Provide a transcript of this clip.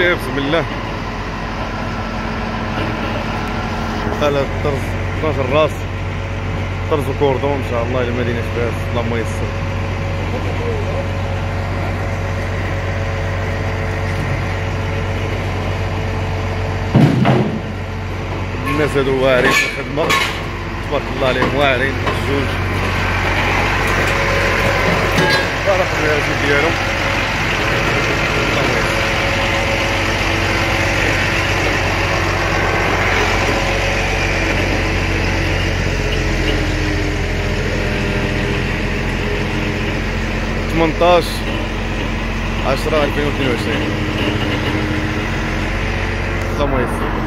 فيه بسم الله. هذا الطرز 12 راس طرز وكوردون إن شاء الله لمدينه فاس اللهم يسر. الناس هادو واعرين في الخدمة. تبارك الله عليهم واعرين. جوج رقم الهاتف ديالهم desmontares à estrada que vem o Pinhoas, sim. Só isso.